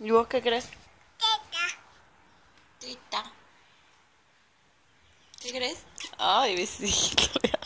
¿Y vos qué crees? Teta. Tita. ¿Qué crees? Ay, besito.